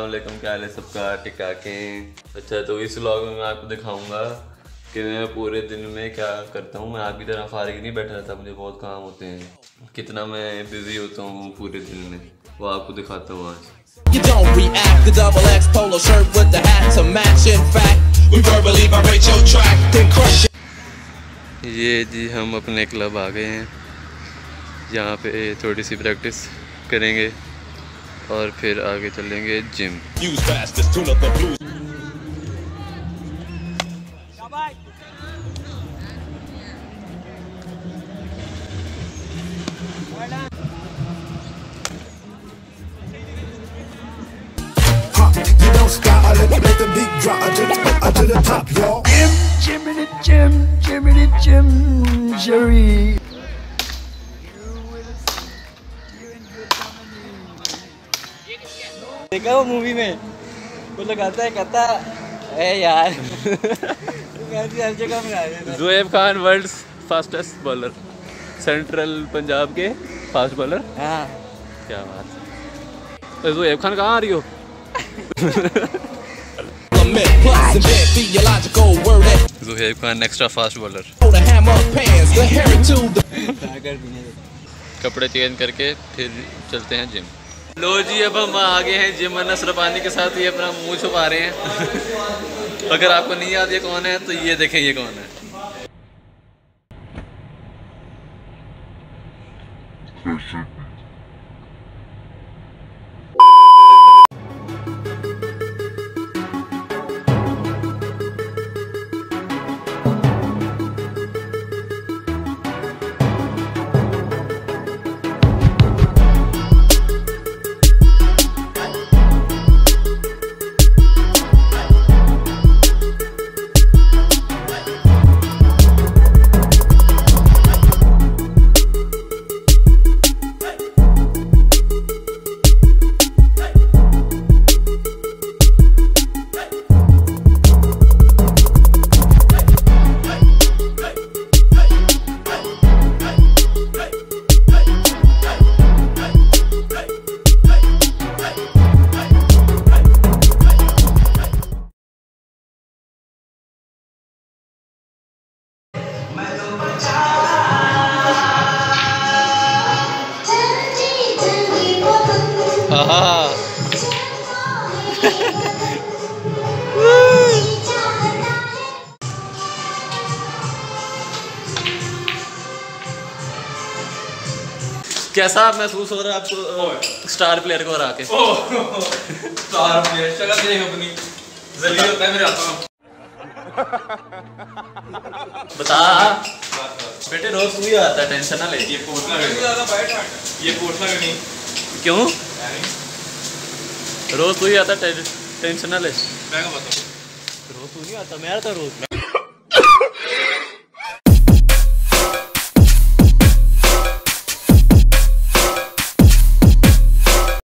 वालेकुम क्या है सबका? टिकाके अच्छा तो इस व्लॉग में मैं आपको दिखाऊँगा कि मैं पूरे दिन में क्या करता हूँ। मैं आपकी तरह फारिग नहीं बैठा रहता, मुझे बहुत काम होते हैं। कितना मैं बिज़ी होता हूँ पूरे दिन में, वो आपको दिखाता हूँ आज। You don't react. The double X polo shirt with the hat to match. In fact, we verbally vibrate your track, then crush it. ये जी हम अपने क्लब आ गए हैं यहाँ पे थोड़ी सी प्रैक्टिस करेंगे और फिर आगे चलेंगे gym Use fastest, don't stop. I let, let the beat drop. I to, I to the top, y'all. Jiminy Jim, Jiminy Jim, Jerry. देखा वो मूवी में वो लगाता है कहता है यार तू कैसी हर जगह में Zohaib Khan world fastest bowler central Punjab के फास्ट बॉलर हाँ क्या बात है तो जोएब खान कहाँ आ रही हो Word Khan extra fast bowler कपड़े चेंज करके फिर चलते हैं जिम लो जी अब हम आ गए हैं जिम नसर पानी के साथ ये अपना मुँह छुपा रहे हैं। अगर आपको नहीं याद ये कौन है तो ये देखें ये कौन है। हाँ कैसा महसूस हो रहा है आपको स्टार प्लेयर को हरा के? स्टार प्लेयर शक्ल देख अपनी। जलील होता है मेरे हाथों बता। बेटे रोज तू ही आता है टेंशन ना ले। ये गणी ये गणी क्यों? रोज तू ही आता है टेंशन ना ले। रोज तू नहीं आता मैं आता रोज।